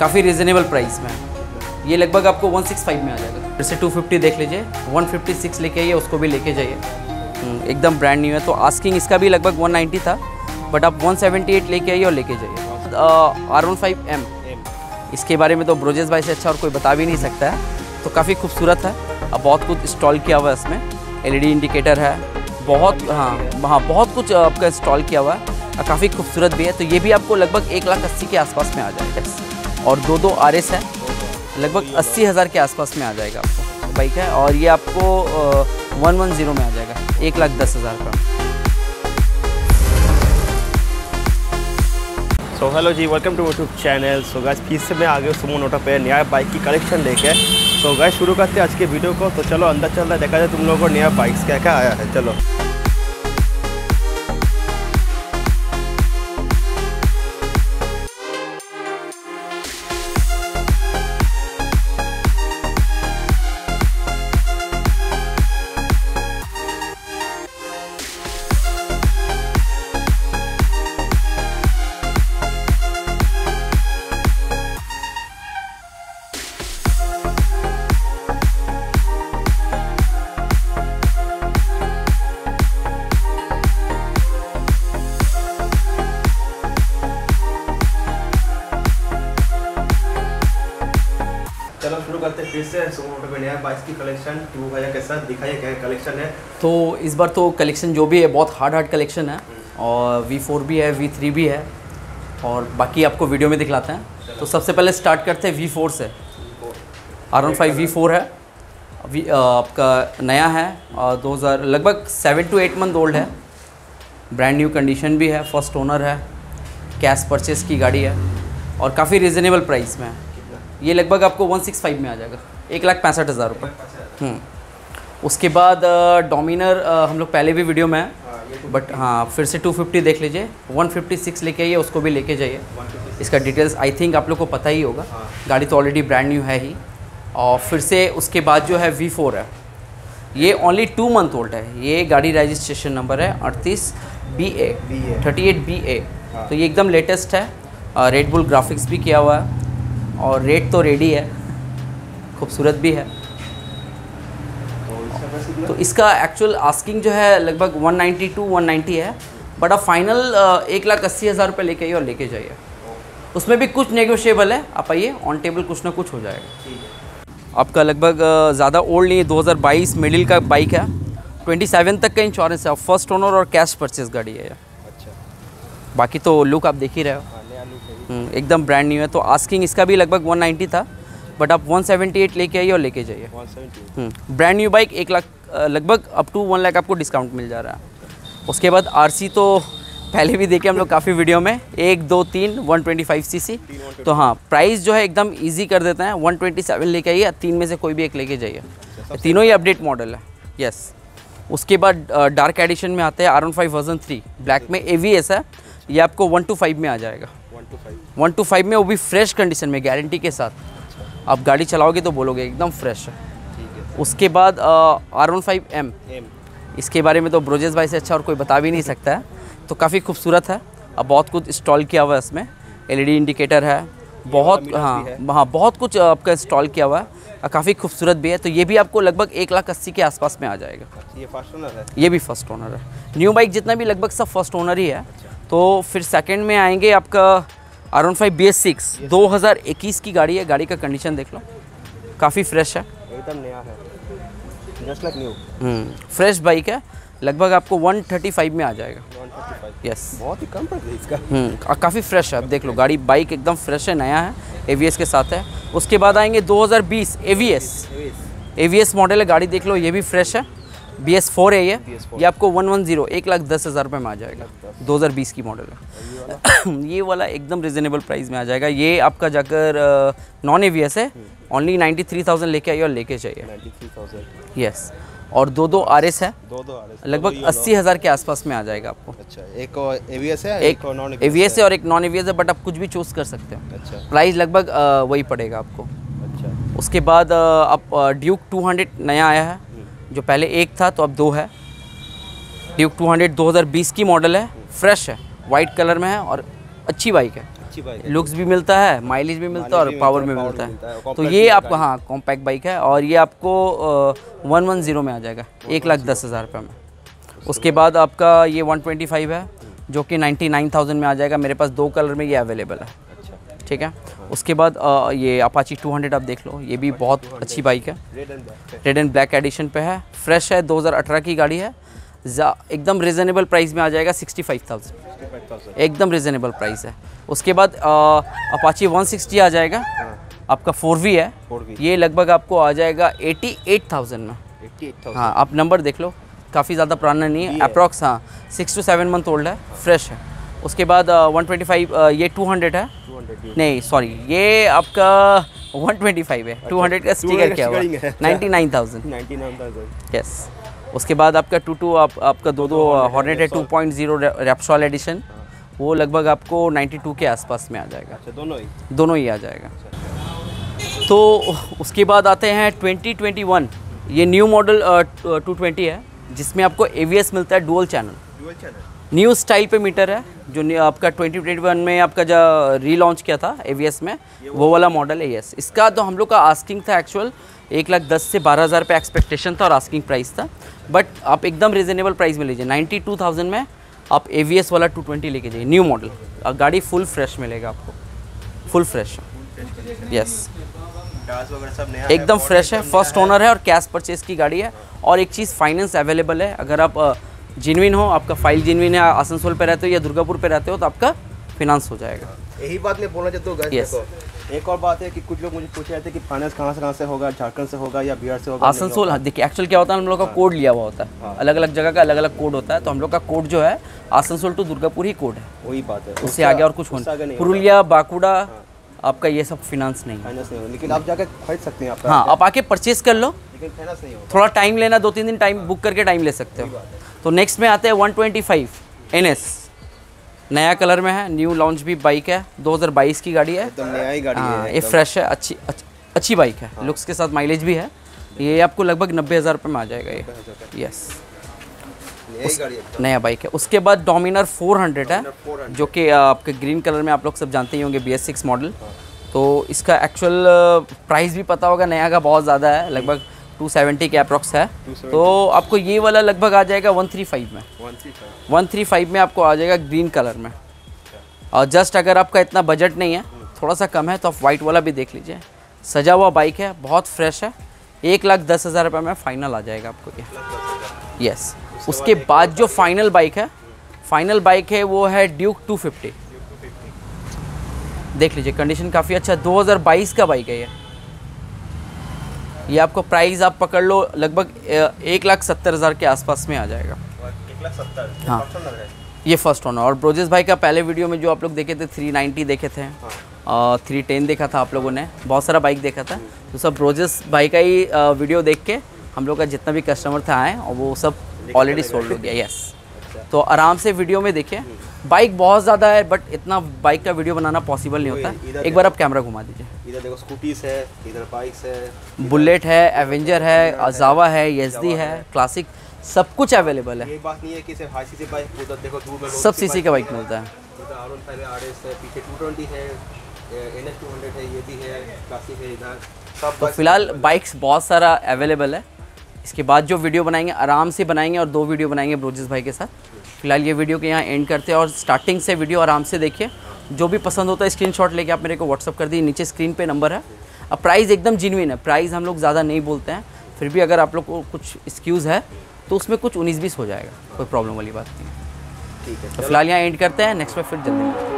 काफ़ी reasonable price में ये लगभग आपको 165 में आ जाएगा। फिर से 250 देख लीजिए। 156 लेके आइए उसको भी लेके जाइए। हम्म, एकदम ब्रांड न्यू है। तो आस्किंग इसका भी लगभग 190 था। बट आप 178 लेके आइए और लेके जाइए। आर वन फाइव एम इसके बारे में तो ब्रोजेस भाई से अच्छा और कोई बता भी नहीं सकता है। तो काफ़ी खूबसूरत है। अब बहुत कुछ इंस्टॉल किया हुआ है इसमें। एलईडी इंडिकेटर है। बहुत हाँ हाँ बहुत कुछ आपका इंस्टॉल किया हुआ है। काफ़ी खूबसूरत भी है। तो ये भी आपको लगभग एक लाख अस्सी के आसपास में आ जाएगा। और दो दो आर एस है। लगभग अस्सी हज़ार के आसपास में आ जाएगा आपको बाइक है और ये आपको वन वन ज़ीरो में आ जाएगा, एक लाख दस हज़ार का। So hello ji welcome to YouTube channel so guys फिर से मैं आ गया सुमो नोटा पे नया बाइक की कलेक्शन लेके सो गाइस शुरू करते हैं आज के वीडियो को। तो चलो, अंदर चल रहा है, देखा जाए तुम लोगों को नया बाइक्स क्या क्या आया है। चलो। करते हैं फिर से नोटा पे नया की कलेक्शन टू के साथ दिखाइए क्या कलेक्शन है? तो इस बार तो कलेक्शन जो भी है बहुत हार्ड हार्ड कलेक्शन है। और वी फोर भी है वी थ्री भी है। और बाकी आपको वीडियो में दिखलाते हैं। तो सबसे पहले स्टार्ट करते हैं वी फोर से। R one five V four है। वी आपका नया है। दो हज़ार लगभग seven two eight month old है। ब्रांड न्यू कंडीशन भी है फ़र्स्ट ओनर है। कैश परचेस की गाड़ी है। और काफ़ी रिजनेबल प्राइस में है। ये लगभग आपको 165 में आ जाएगा। एक लाख पैंसठ हज़ार रुपये हम्म। उसके बाद डोमिनर हम लोग पहले भी वीडियो में है बट हाँ फिर से 250 देख लीजिए। 156 लेके आइए उसको भी लेके जाइए। इसका डिटेल्स आई थिंक आप लोग को पता ही होगा। गाड़ी तो ऑलरेडी ब्रांड न्यू है ही। और फिर से उसके बाद जो है वी फोर है। ये ओनली टू मंथ ओल्ड है। ये गाड़ी रजिस्ट्रेशन नंबर है अड़तीस B A thirty eight B A तो ये एकदम लेटेस्ट है। रेड बुल ग्राफिक्स भी किया हुआ है। और रेट तो रेडी है खूबसूरत भी है। तो इसका एक्चुअल आस्किंग जो है लगभग 190 टू 190 है बट आप फाइनल एक लाख अस्सी हज़ार रुपये लेके आइए और लेके जाइए। उसमें भी कुछ नेगोशिएबल है आप आइए ऑन टेबल कुछ ना कुछ हो जाएगा। आपका लगभग ज़्यादा ओल्ड नहीं है 2022 मिडिल का बाइक है। 27 तक का इंश्योरेंस है फ़र्स्ट ओनर और कैश परचेज गाड़ी है। अच्छा। बाकी तो लुक आप देख ही रहे हो। हम्म, एकदम ब्रांड न्यू है तो आस्किंग इसका भी लगभग 190 था बट आप 178 लेके आइए और लेके जाइए। ब्रांड न्यू बाइक एक लाख लगभग अप टू वन लाख आपको डिस्काउंट मिल जा रहा है। उसके बाद आरसी तो पहले भी देखे हम लोग काफ़ी वीडियो में एक दो तीन 125 सी तो हाँ प्राइस जो है एकदम इजी कर देते हैं 127 लेके आइए तीन में से कोई भी एक लेके जाइए। तीनों ही अपडेट मॉडल है यस उसके बाद डार्क एडिशन में आते हैं R one five version three black में एवीएस है ये आपको वन टू फाइव में आ जाएगा। 125 वन टू फाइव में वो भी फ्रेश कंडीशन में गारंटी के साथ। आप गाड़ी चलाओगे तो बोलोगे एकदम फ्रेश है। उसके बाद R one five M M इसके बारे में तो ब्रोजेस भाई से अच्छा और कोई बता भी नहीं सकता है। तो काफ़ी खूबसूरत है। अब बहुत कुछ इंस्टॉल किया हुआ है इसमें। एलईडी इंडिकेटर है। बहुत हाँ हाँ। बहुत कुछ आपका इंस्टॉल किया हुआ है। काफ़ी खूबसूरत भी है। तो ये भी आपको लगभग एक लाख अस्सी के आसपास में आ जाएगा। ये फ़र्स्ट ओनर है। ये भी फ़र्स्ट ओनर है। न्यू बाइक जितना भी लगभग सब फ़र्स्ट ओनर ही है। तो फिर सेकंड में आएँगे आपका R one five B S six दो हज़ार इक्कीस की गाड़ी है गाड़ी का कंडीशन देख लो। काफ़ी फ्रेश है। एकदम नया है। Just like new fresh bike है। लगभग आपको 135 में आ जाएगा। 135 यस बहुत ही कम है इसका। हम्म काफ़ी फ्रेश है। आप देख लो गाड़ी बाइक एकदम फ्रेश है नया है। एवीएस के साथ है। उसके बाद आएँगे 2020 ए वी एस मॉडल है गाड़ी देख लो ये भी फ्रेश है। बी एस फोर है ये। ये आपको वन वन ज़ीरो एक लाख दस हज़ार रुपये में आ जाएगा। 2020 की मॉडल है। ये वाला एकदम रिजनेबल प्राइस में आ जाएगा। ये आपका जाकर नॉन ए वी एस है। ओनली नाइन्टी थ्री थाउज़ेंड लेके आइए और लेके चाहिए 93000 यस और दो दो आर एस है। दो दो आ रहे लगभग अस्सी हज़ार के आसपास में आ जाएगा आपको। अच्छा एक एवीएस है एक नॉन ए वी एस है? और एक नॉन ए वी एस है बट आप कुछ भी चूज़ कर सकते हो। अच्छा। प्राइस लगभग वही पड़ेगा आपको। अच्छा। उसके बाद आप ड्यूक 200 नया आया है। जो पहले एक था तो अब दो है। ड्यूक 200 2020 की मॉडल है फ्रेश है वाइट कलर में है और अच्छी बाइक है। अच्छी बाइक है। लुक्स भी मिलता है माइलेज भी मिलता है और पावर भी मिलता है, तो ये आपको हाँ। कॉम्पैक्ट बाइक है और ये आपको वन वन ज़ीरो में आ जाएगा एक लाख दस हज़ार रुपये में। उसके बाद आपका ये वन ट्वेंटी फाइव है जो कि नाइन्टी नाइन थाउज़ेंड में आ जाएगा। मेरे पास दो कलर में ये अवेलेबल है। ठीक है? उसके बाद अ, ये अपाची 200 आप देख लो। ये भी बहुत अच्छी बाइक है। रेड एंड ब्लैक है एडिशन पे है। फ्रेश है 2018 की गाड़ी है। एकदम रिजनेबल प्राइस में आ जाएगा 65,000 65,000 एकदम रिजनेबल प्राइस है। उसके बाद अपाची 160 आ जाएगा। आपका फोर वी है। 4V ये लगभग आपको आ जाएगा 88,000 में। 88,000 हाँ आप नंबर देख लो। काफ़ी ज़्यादा पुराना नहीं है। अप्रॉक्स हाँ। Six two seven month old है। फ्रेश है। उसके बाद वन ट्वेंटी फाइव ये टू हंड्रेड है। 200 नहीं सॉरी ये आपका 125 है। 200 का स्टिकर क्या हुआ? stickering है। 99,000 99,000 यस उसके बाद आपका टू टू आप, आपका दो दो हॉर्नेट है 2.0 रेप्सॉल एडिशन वो लगभग आपको 92 के आसपास में आ जाएगा। अच्छा दोनों ही? दोनों ही आ जाएगा। तो उसके बाद आते हैं 2021 ये न्यू मॉडल टू ट्वेंटी है जिसमें आपको एवीएस मिलता है डुअल चैनल न्यू स्टाइल पे मीटर है जो आपका 2021 में आपका जो रीलॉन्च किया था एवीएस में वो वाला मॉडल है यस इसका तो हम लोग का आस्किंग था एक्चुअल एक लाख दस से बारह हज़ार रुपये एक्सपेक्टेशन था और आस्किंग प्राइस था। बट आप एकदम रिजनेबल प्राइस में लीजिए नाइन्टी टू थाउज़ेंड में आप ए वी एस वाला टू ट्वेंटी लेके जाइए न्यू मॉडल गाड़ी फुल फ्रेश मिलेगा आपको। फुल फ्रेश यस एकदम फ्रेश है फ़र्स्ट ओनर है। और कैश परचेज की गाड़ी है। और एक चीज़ फाइनेंस अवेलेबल है अगर आप जिनविन हो आपका फ़ाइल जिनविन है आसनसोल पे रहते हो या दुर्गापुर पे रहते हो तो आपका फिनांस हो जाएगा। यही बात मैं बोलना चाहता हूँ Yes. एक और बात है कि कुछ लोग मुझे पूछ रहे थे कि फाइनेंस कहाँ से कहाँ से होगा झारखंड से होगा या बिहार से होगा आसनसोल हाँ, देखिए एक्चुअल क्या होता है हम लोग का कोड लिया हुआ होता है। अलग अलग जगह का अलग अलग कोड होता है तो हम लोग का कोड जो है आसनसोल टू दुर्गापुर ही कोड है। वही बात है। उससे आगे और कुछ होना पुरुलिया बाकुड़ा आपका ये सब फिनांस नहीं है। फाइनेंस नहीं लेकिन आप जाके खरीद सकते हैं आप हाँ आप आके परचेज कर लो। लेकिन फाइनेंस नहीं होगा। थोड़ा टाइम लेना दो तीन दिन टाइम बुक करके टाइम ले सकते हो। तो नेक्स्ट में आते हैं 125 एनएस नया कलर में है न्यू लॉन्च भी बाइक है 2022 की गाड़ी है। एकदम नया ही गाड़ी हाँ है ये फ्रेश है अच्छी अच्छी, अच्छी बाइक है लुक्स के साथ माइलेज भी है। ये आपको लगभग नब्बे हज़ार रुपये में आ जाएगा ये। यस नया ही है बाइक है। उसके बाद डोमिनर 400 है 400 जो कि आपके ग्रीन कलर में आप लोग सब जानते ही होंगे बी मॉडल तो इसका एक्चुअल प्राइस भी पता होगा नया का बहुत ज़्यादा है लगभग 270 के अप्रॉक्स है। तो आपको ये वाला लगभग आ जाएगा 135 में। 135 135 में आपको आ जाएगा ग्रीन कलर में। और जस्ट अगर आपका इतना बजट नहीं है थोड़ा सा कम है तो आप वाइट वाला भी देख लीजिए। सजा हुआ बाइक है बहुत फ्रेश है। एक लाख दस हज़ार रुपये में फाइनल आ जाएगा आपको ये। यस उसके बाद जो फाइनल बाइक है फाइनल बाइक है वो है ड्यूक 250 देख लीजिए कंडीशन काफ़ी अच्छा। है 2022 का बाइक है ये। ये आपको प्राइस आप पकड़ लो लगभग एक लाख सत्तर हज़ार के आसपास में आ जाएगा। एक लाख सत्तर? हाँ। है? ये फ़र्स्ट ओनर और ब्रोजेस भाई का पहले वीडियो में जो आप लोग देखे थे 390 देखे थे थ्री टेन देखा था आप लोगों ने बहुत सारा बाइक देखा था। तो सब ब्रोजेस भाई का ही वीडियो देख के हम लोग का जितना भी कस्टमर था आए और वो सब ऑलरेडी सोल्ड हो गया यस तो आराम से वीडियो में देखिए बाइक बहुत ज़्यादा है बट इतना बाइक का वीडियो बनाना पॉसिबल नहीं होता। एक बार आप कैमरा घुमा दीजिए। इधर देखो स्कूटीज है इधर बाइक्स है बुलेट है एवेंजर है अजावा है येजदी है क्लासिक सब कुछ अवेलेबल है। ये बात नहीं है कि सिर्फ़ हाई सीसी बाइक उधर देखो दूर सब सीसी का बाइक मिलता है। इधर R one five R S है पीछे टू ट्वेंटी है एन एस टू हंड्रेड है ये भी है क्लासिक है इधर। सब तो फ़िलहाल बाइक्स बहुत सारा अवेलेबल है। इसके बाद जो वीडियो बनाएँगे आराम से बनाएँगे और दो वीडियो बनाएँगे ब्रोजिस भाई के साथ। फ़िलहाल ये वीडियो के यहाँ एंड करते हैं और स्टार्टिंग से वीडियो आराम से देखिए। जो भी पसंद होता है स्क्रीनशॉट लेके आप मेरे को व्हाट्सअप कर दिए नीचे स्क्रीन पे नंबर है। अब प्राइस एकदम जिनविन है। प्राइस हम लोग ज़्यादा नहीं बोलते हैं। फिर भी अगर आप लोग को कुछ एक्सक्यूज़ है तो उसमें कुछ उन्नीस बीस हो जाएगा। कोई प्रॉब्लम वाली बात नहीं ठीक है तो फ़िलहाल यहाँ एंड करते हैं। नेक्स्ट में फिर जल्दी